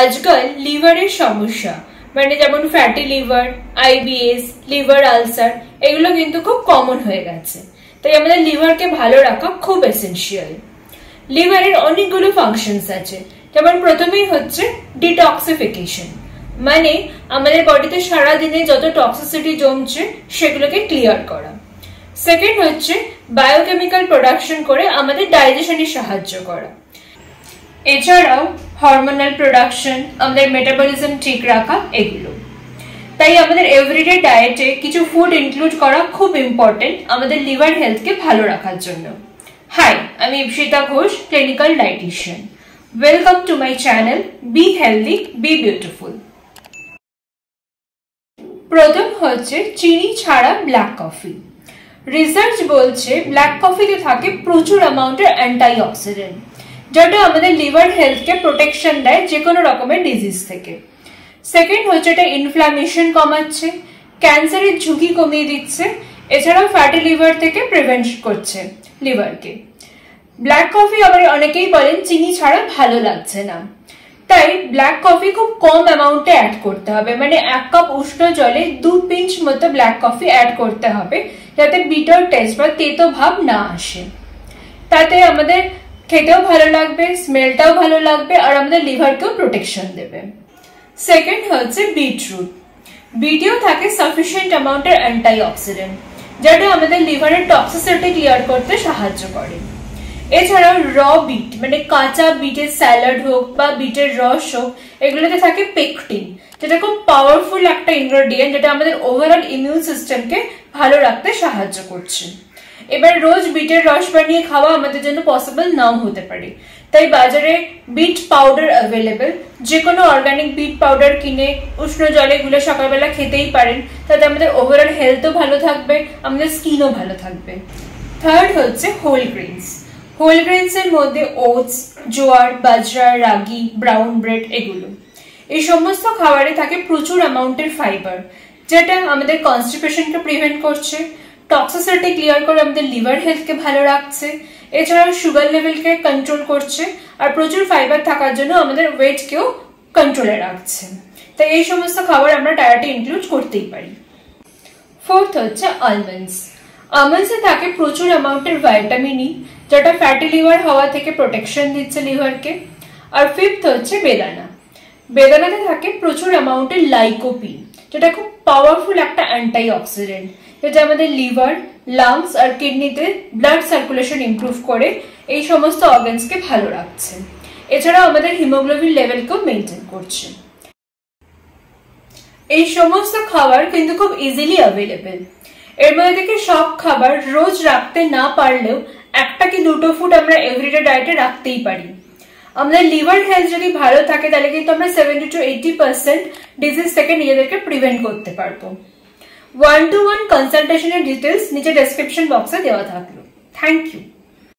আজকাল লিভারের সমস্যা। মানে যেমন fatty liver IBS liver ulcer এগুলো কিন্তু খুব কমন হয়ে গেছে। তাই আমাদের লিভারকে ভালো রাখা খুব এসেন্সিয়াল লিভারের অনেকগুলো ফাংশনস আছে। যেমন প্রথমেই হচ্ছে ডিটক্সিফিকেশন মানে আমাদের বডিতে সারা দিনে যত টক্সিসিটি জমছে, সেগুলোকে ক্লিয়ার করা। সেকেন্ড হচ্ছে বায়োকেমিক্যাল প্রোডাকশন করে আমাদের ডাইজেশনে সাহায্য করা। এছাড়াও হরমোনাল প্রোডাকশন আমাদের মেটাবলিজম ঠিক রাখা, এগুলো। তাই আমাদের এভরিডে ডায়েটে কিছু ফুড ইনক্লুড করা খুব ইম্পর্টেন্ট আমাদের লিভার হেলথকে ভালো রাখার জন্য। হাই আমি Ipsita Ghosh clinical dietitian welcome to my channel be healthy be beautiful প্রথম হচ্ছে চিনি ছাড়া ব্ল্যাক কফি রিসার্চ বলছে ব্ল্যাক কফিতে থাকে প্রচুর অ্যামাউন্টের অ্যান্টাই অক্সিডেন্ট যেটা আমাদের লিভার হেলথকে প্রোটেকশন দেয় যে কোনো রকমের ডিজিজ থেকে। সেকেন্ড হচ্ছে এটা ইনফ্লামেশন কমাচ্ছে ক্যান্সারের ঝুঁকি কমিয়ে দিচ্ছে, এছাড়াও ফ্যাটি লিভার থেকে প্রিভেন্ট করছে লিভারকে ব্ল্যাক কফি আবার অনেকেই বলেন চিনি ছাড়া ভালো লাগছে না। তাই ব্ল্যাক কফি খুব কম অ্যামাউন্টে অ্যাড করতে হবে মানে এক কাপ উষ্ণ জলে দু পিঞ্চ মতো ব্ল্যাক কফি অ্যাড করতে হবে, যাতে বিটার টেস্ট বা তেতো ভাব না আসে। তাতে আমাদের খেতেও ভালো লাগবে স্মেলটাও ভালো লাগবে, আর আমাদের লিভারকেও প্রোটেকশন দেবে। সেকেন্ড হচ্ছে বিটরুট বিটেও থাকে সাফিসিয়েন্ট অ্যামাউন্টের অ্যান্টাই অক্সিডেন্ট যেটা আমাদের লিভারের টক্সিসিটি ক্লিয়ার করতে সাহায্য করে। এছাড়াও র বিট মানে কাঁচা বিটের স্যালাড হোক বা বিটের রস হোক, এগুলোতে থাকে পেকটিন যেটা খুব পাওয়ারফুল একটা ইনগ্রেডিয়েন্ট যেটা আমাদের ওভারঅল ইমিউন সিস্টেমকে ভালো রাখতে সাহায্য করছে। এবার রোজ বিটের রস বানিয়ে খাওয়া আমাদের জন্য পসিবল নাও হতে পারে। তাই বাজারে বিট পাউডার অ্যাভেলেবেল যে কোনো অর্গানিক বিট পাউডার কিনে উষ্ণ জলে গুলে সকালবেলা খেতেই পারেন। তাতে আমাদের ওভারঅল হেলথও ভালো থাকবে, আমাদের স্কিনও ভালো থাকবে। থার্ড হচ্ছে হোল গ্রেনস হোল গ্রেনস এর মধ্যে ওটস জোয়ার, বাজরা, রাগি ব্রাউন ব্রেড এগুলো। এই সমস্ত খাবারে থাকে প্রচুর অ্যামাউন্টের ফাইবার যেটা আমাদের কনস্টিপেশনকে প্রিভেন্ট করছে। টক্সিসিটি ক্লিয়ার করে আমাদের লিভার হেলথকে ভালো রাখছে। এছাড়াও সুগার লেভেলকে কন্ট্রোল করছে। আর প্রচুর ফাইবার থাকার জন্য আমাদের ওয়েটকেও কন্ট্রোলে রাখছে। তাই এই সমস্ত খাবার আমরা ডায়েটে ইনক্লুড করতেই পারি। ফোর্থ হচ্ছে আলমন্ডস আমন্ডসে থাকে প্রচুর অ্যামাউন্টের ভাইটামিন ই যেটা ফ্যাটি লিভার হওয়া থেকে প্রোটেকশন দিচ্ছে লিভারকে আর ফিফথ হচ্ছে বেদানা। বেদানাতে থাকে প্রচুর অ্যামাউন্টের লাইকোপিন যেটা খুব পাওয়ারফুল একটা অ্যান্টাই অক্সিডেন্ট যেটা আমাদের লিভার লাংস আর কিডনিতে ব্লাড সার্কুলেশন ইমপ্রুভ করে। এই সমস্ত অর্গানসকে ভালো রাখছে। এছাড়াও আমাদের হিমোগ্লোবিন লেভেলকেও মেনটেন করছে। এই সমস্ত খাবার কিন্তু খুব ইজিলি অ্যাভেলেবেল এর মধ্যে থেকে সব খাবার রোজ রাখতে না পারলেও একটা কি দুটো ফুড আমরা এভরিডে ডায়েটে রাখতেই পারি। আমাদের লিভার হেলথ যদি ভালো থাকে, তাহলে কিন্তু আমরা seventy to eighty percent disease থেকে নিজেদেরকে প্রিভেন্ট করতে পারব। ওয়ান টু ওয়ান কনসালটেশনের ডিটেলস নিচে ডেসক্রিপশন বক্সে দেওয়া থাকলো থ্যাংক ইউ